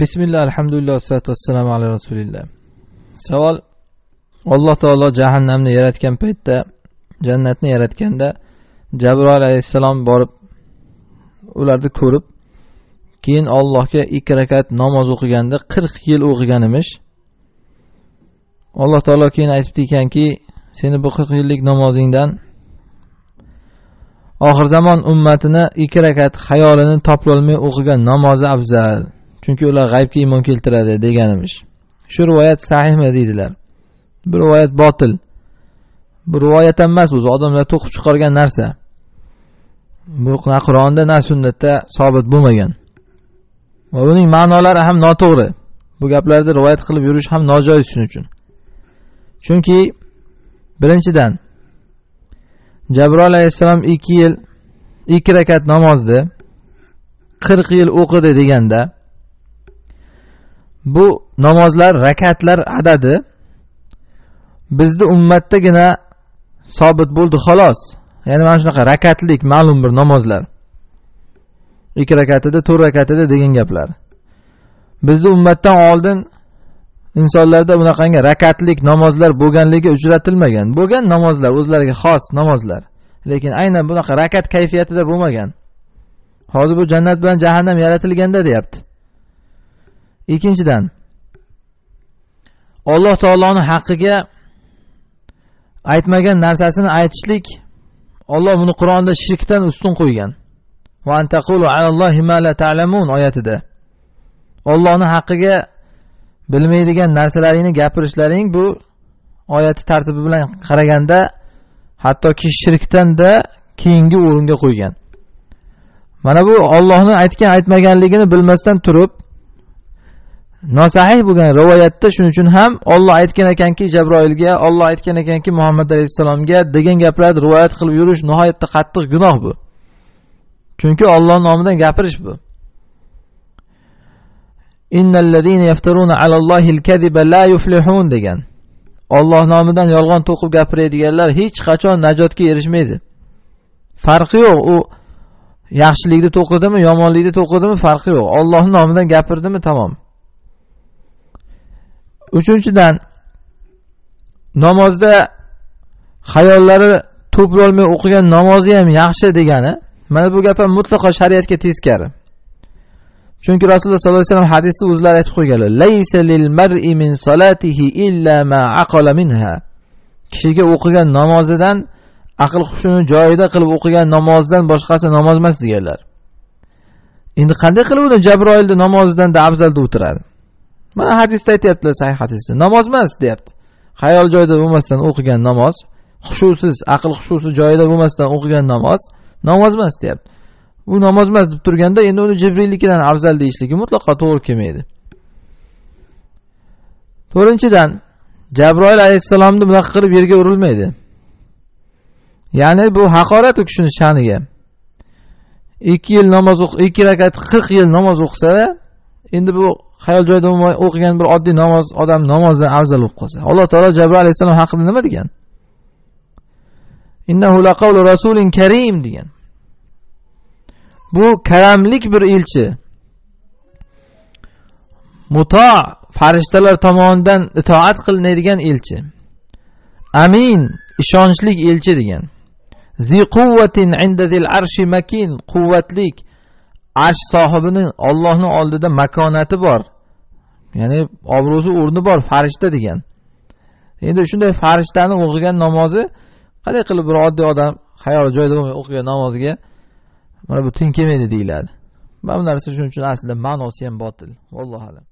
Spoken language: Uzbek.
bismillah alhamdulillah vassalatu vassalamu ala rasulilloh savol alloh taolo jahannamni yaratgan paytda jannatni yaratganda jabroil alayhissalom borib ularni ko'rib keyin ollohga ikki rakat namoz o'qiganda qirq yil o'qigan emish. Alloh taolo keyin aytibdi ekanki seni bu qirq yillik namozingdan oxir zamon ummatini ikki rakat xayolini toplolmay o'qigan namozi afzal. Chunki ular g'aybga iymon keltiradi deganimiz. Shu rivoyat sahihmi deydilar. Bu rivoyat botil. Bu rivoyat ham emas o'zi odamlar to'qib chiqargan narsa. Bu na qur'onda na sunnatda sobit bo'lmagan. Va buning ma'nolari ham noto'g'ri. Bu gaplarni rivoyat qilib yurish ham nojoiz shuning uchun. Chunki birinchidan jabroil alayhissalom ikki yil ikki rakat namozni qirq yil o'qidi deganda bu namozlar rakatlar adadi. Bizni ummatdagina sobit bo'ldi xolos. Ya'ni mana shunaqa rakatlik ma'lum bir namozlar. Ikki rakatida to'rt rakatida degan gaplar. Bizni ummatdan oldin insonlarda bunaqangi rakatlik namozlar bo'lganligi uchratilmagan. Bo'lgan namozlar o'zlariga xos namozlar. Lekin aynan bunaqa rakat kayfiyatida bo'lmagan. Hozir bu jannat bilan jahannam yaratilganda deyapti. Ikkinchidan alloh taoloni haqqiga aytmagan narsasini aytishlik olloh buni qur'onda shirkdan ustun qo'ygan. Oyatida ollohni haqqiga bilmaydigan narsalaringni gapirishlaring bu oyati tartibi bilan qaraganda hattoki shirkdanda keyingi o'ringa qo'ygan. Mana bu ollohni aytgan aytmaganligini bilmasdan turib nosahih bo'lgan rivoyatda shuning uchun ham olloh aytgan ekanki jabroilga olloh aytgan ekanki muhammad alayhissalomga degan gaplarni rivoyat qilib yurish nihoyatda qattiq gunoh bu. Chunki olloh nomidan gapirish bu. Degan. Olloh nomidan yolg'on to'qib gapiradiganlar hech qachon najotga erishmaydi. Farqi yo'q u yaxshilikni to'qidimi yomonlikni to'qidimi farqi yo'q. Ollohni nomidan gapirdimi tamom. Uchinchidan namozda hayollari to'plolmay o'qigan namozi ham yaxshi degani mana bu gap ham mutlaqo shariatga teskari. Chunki rasululloh sollallohu alayhi vasallam hadisda o'zlari aytib qo'yganlar laysa lil mar'i min solatihi illa ma aqala minha. Kishiga o'qigan namozidan aql hushini joyida qilib o'qigan namozdan boshqasi namoz emas deganlar. Endi qanday qilib uni jabroilni namozidan afzal deb o'tiradi? Mana hadisda aytyaptilar sahih hadisda. Namoz emas deyapti. Hayol joyida bo'lmasdan o'qigan namoz hushusiz aql hushusi joyida bo'lmasdan o'qigan namoz namoz emas deyapti. Bu namoz emas deb turganda endi uni jibriylikidan afzal deyishligi mutlaqo to'g'ri kelmaydi. To'rtinchidan jabroil alayhissalomni bunaqa qilib yerga urilmaydi. Ya'ni bu haqorat u kishini sha'niga. Ikki yil namoz ikki rakat qirq yil namoz o'qisa endi bu hayol joyida o'qigan bir oddiy namoz odam namozdan afzal bo'lib qolsa. Alloh taolo jabroil alayhissalom haqida nima degan? Rasulin karim degan. Bu karamlik bir elchi. Muto farishtalar tomonidan itoat qilinadigan elchi. Amin ishonchli elchi degan. Zi quvvatin inda zil arshi makin quvvatlik arsh sohibini ollohni oldida makonati bor. Ya'ni obro'si o'rni bor farishta degan. Endi shunday farishtani o'qigan namozi qanday qilib bir oddiy odam hayoli joyida bo'lmay o'qigan namoziga mana bu teng kelmaydi deyiladi. Mana bu narsa shuning uchun aslida ma'nosi ham botil. Vallohu alam.